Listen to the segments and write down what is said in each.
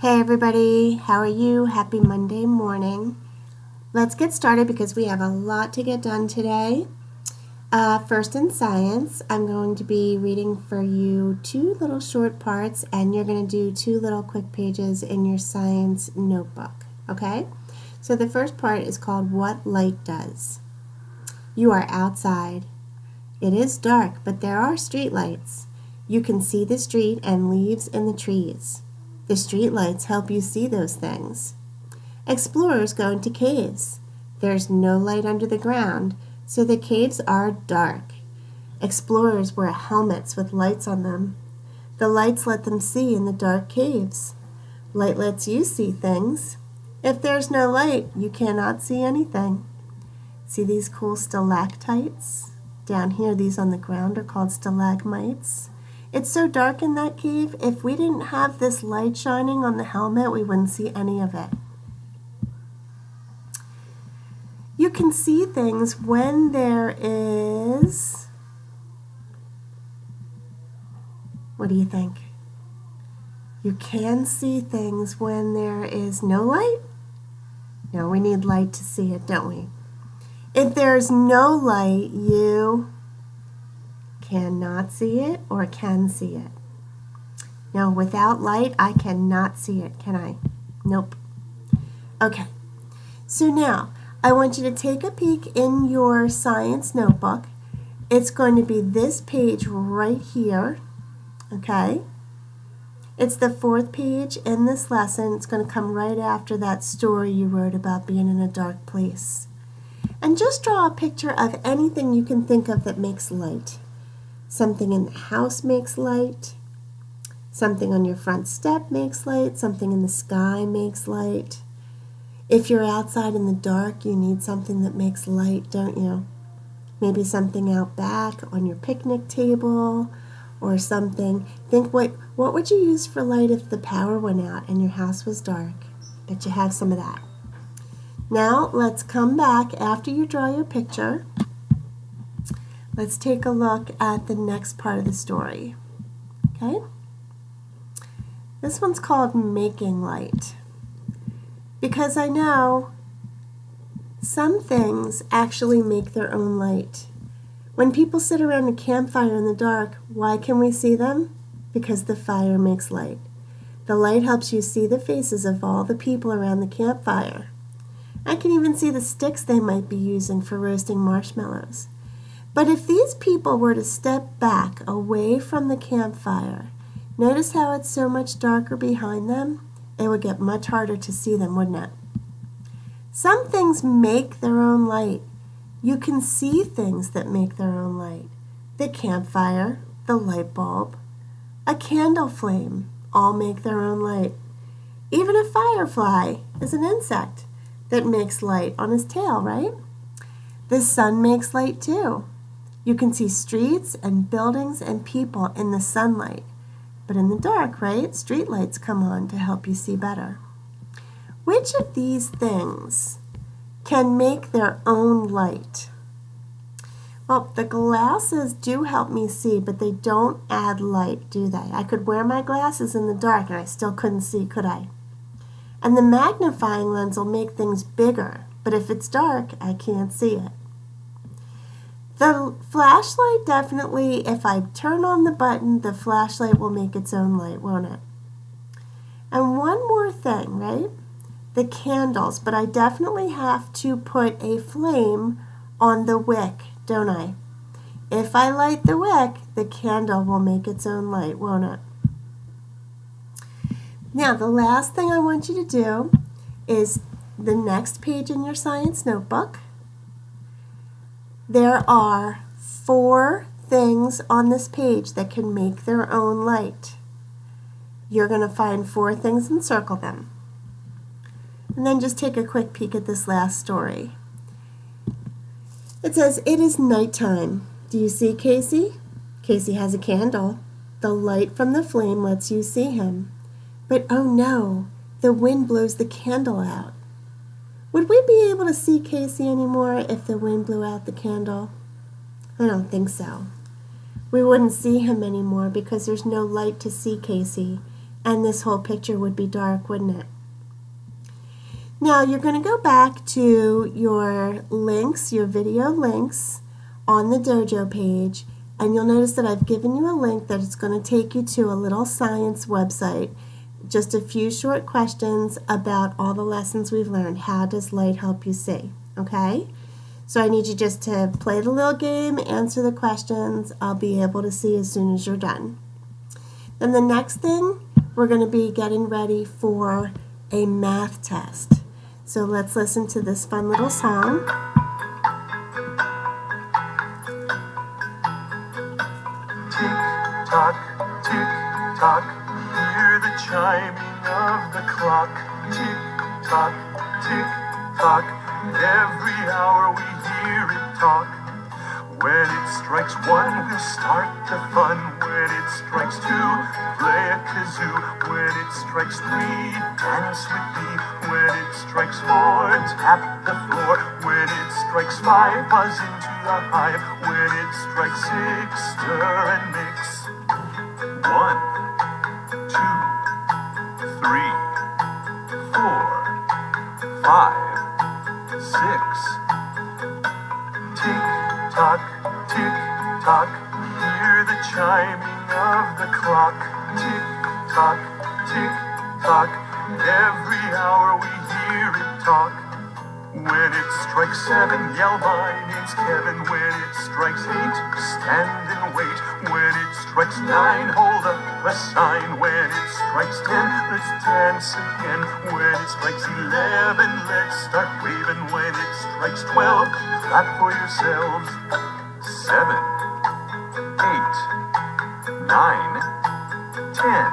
Hey everybody, how are you? Happy Monday morning. Let's get started because we have a lot to get done today. Uh, first in science, I'm going to be reading for you two little short parts and you're going to do two little quick pages in your science notebook, okay? So the first part is called What Light Does. You are outside. It is dark, but there are street lights. You can see the street and leaves in the trees. The streetlights help you see those things. Explorers go into caves. There's no light under the ground, so the caves are dark. Explorers wear helmets with lights on them. The lights let them see in the dark caves. Light lets you see things. If there's no light, you cannot see anything. See these cool stalactites? Down here, these on the ground are called stalagmites. It's so dark in that cave, if we didn't have this light shining on the helmet, we wouldn't see any of it. You can see things when there is, what do you think? You can see things when there is no light? No, we need light to see it, don't we? If there's no light, you cannot see it or can see it. Now, without light, I cannot see it, can I? Nope. Okay, so now I want you to take a peek in your science notebook. It's going to be this page right here, okay? It's the fourth page in this lesson. It's going to come right after that story you wrote about being in a dark place. And just draw a picture of anything you can think of that makes light. Something in the house makes light. Something on your front step makes light. Something in the sky makes light. If you're outside in the dark, you need something that makes light, don't you? Maybe something out back on your picnic table or something. Think what what would you use for light if the power went out and your house was dark? Bet you have some of that. Now let's come back after you draw your picture Let's take a look at the next part of the story. Okay? This one's called Making Light. Because I know some things actually make their own light. When people sit around a campfire in the dark, why can we see them? Because the fire makes light. The light helps you see the faces of all the people around the campfire. I can even see the sticks they might be using for roasting marshmallows. But if these people were to step back away from the campfire, notice how it's so much darker behind them? It would get much harder to see them, wouldn't it? Some things make their own light. You can see things that make their own light. The campfire, the light bulb, a candle flame all make their own light. Even a firefly is an insect that makes light on his tail, right? The sun makes light too. You can see streets and buildings and people in the sunlight. But in the dark, right, street lights come on to help you see better. Which of these things can make their own light? Well, the glasses do help me see, but they don't add light, do they? I could wear my glasses in the dark and I still couldn't see, could I? And the magnifying lens will make things bigger, but if it's dark, I can't see it. The flashlight definitely, if I turn on the button, the flashlight will make its own light, won't it? And one more thing, right? The candles, but I definitely have to put a flame on the wick, don't I? If I light the wick, the candle will make its own light, won't it? Now, the last thing I want you to do is the next page in your science notebook there are four things on this page that can make their own light. You're going to find four things and circle them. And then just take a quick peek at this last story. It says, It is nighttime. Do you see Casey? Casey has a candle. The light from the flame lets you see him. But oh no, the wind blows the candle out. Would we be able to see Casey anymore if the wind blew out the candle? I don't think so. We wouldn't see him anymore because there's no light to see Casey. and this whole picture would be dark, wouldn't it? Now you're going to go back to your links, your video links on the dojo page and you'll notice that I've given you a link that is going to take you to a little science website. Just a few short questions about all the lessons we've learned. How does light help you see? Okay? So I need you just to play the little game, answer the questions. I'll be able to see as soon as you're done. Then the next thing, we're going to be getting ready for a math test. So let's listen to this fun little song. Tick tock, tick tock, hear the chiming of the clock. Tick tock, tick tock, every hour we hear it talk. When it strikes one, we start the fun. When it strikes two, play a kazoo. When it strikes three, dance with me. When it strikes four, tap the floor. When it strikes five, buzz into the hive. When it strikes six, stir and mix. One, two, three, four, five, six. Tick tock, tick tock, hear the chiming of the clock. Tick tock, tick tock, every hour we hear it talk. When it strikes seven, yell my name's Kevin. When it strikes eight, stand and wait. When it strikes nine, hold up a sign. When it strikes ten, let's dance again. When it strikes eleven, let's start waving. When it strikes twelve, clap for yourselves. Seven, eight, nine, ten,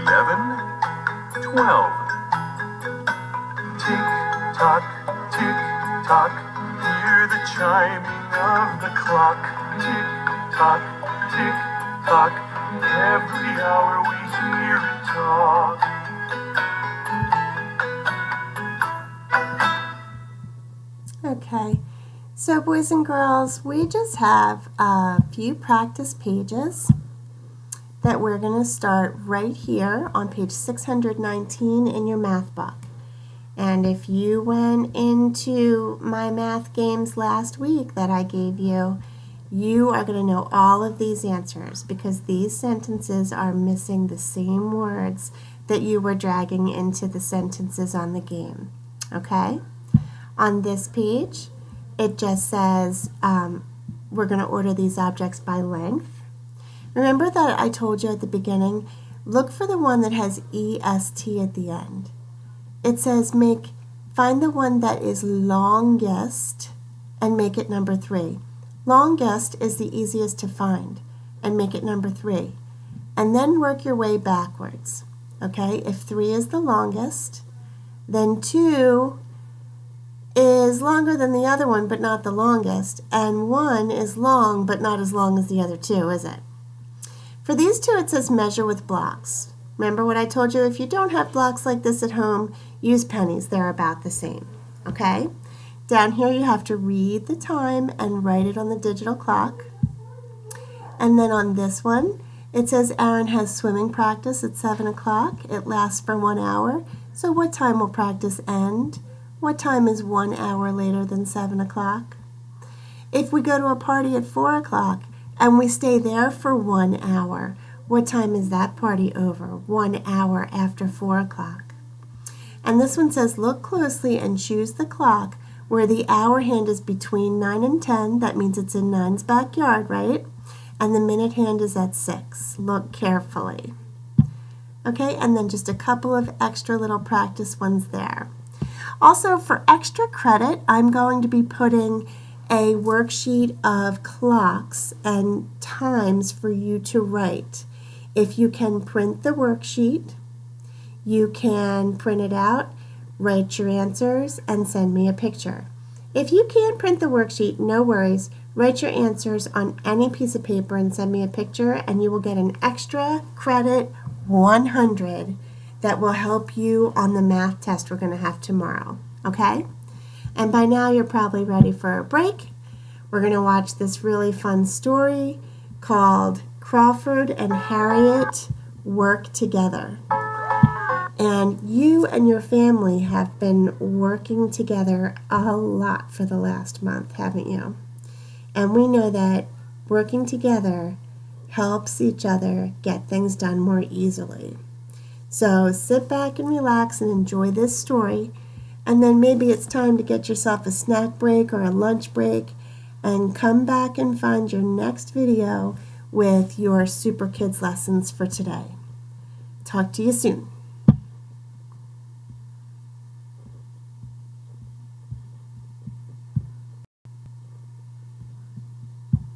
eleven, twelve. Tick tock, tick tock, hear the chiming of the clock. Tick tock, tick tock, every hour we hear it talk. Okay, so boys and girls, we just have a few practice pages that we're going to start right here on page 619 in your math book. And if you went into my math games last week that I gave you, you are going to know all of these answers because these sentences are missing the same words that you were dragging into the sentences on the game. Okay? On this page, it just says um, we're going to order these objects by length. Remember that I told you at the beginning, look for the one that has EST at the end. It says make, find the one that is longest and make it number three. Longest is the easiest to find and make it number three. And then work your way backwards. Okay, if three is the longest, then two is longer than the other one but not the longest, and one is long but not as long as the other two, is it? For these two, it says measure with blocks. Remember what I told you? If you don't have blocks like this at home, use pennies. They're about the same. Okay? Down here, you have to read the time and write it on the digital clock. And then on this one, it says Aaron has swimming practice at 7 o'clock. It lasts for one hour. So what time will practice end? What time is one hour later than 7 o'clock? If we go to a party at 4 o'clock and we stay there for one hour, what time is that party over? One hour after 4 o'clock. And this one says look closely and choose the clock where the hour hand is between 9 and 10. That means it's in 9's backyard, right? And the minute hand is at 6. Look carefully. Okay, and then just a couple of extra little practice ones there. Also, for extra credit, I'm going to be putting a worksheet of clocks and times for you to write. If you can print the worksheet, you can print it out, write your answers, and send me a picture. If you can't print the worksheet, no worries. Write your answers on any piece of paper and send me a picture, and you will get an extra credit 100 that will help you on the math test we're going to have tomorrow. Okay? And by now, you're probably ready for a break. We're going to watch this really fun story called Crawford and Harriet work together. And you and your family have been working together a lot for the last month, haven't you? And we know that working together helps each other get things done more easily. So sit back and relax and enjoy this story. And then maybe it's time to get yourself a snack break or a lunch break and come back and find your next video with your Super Kids lessons for today. Talk to you soon.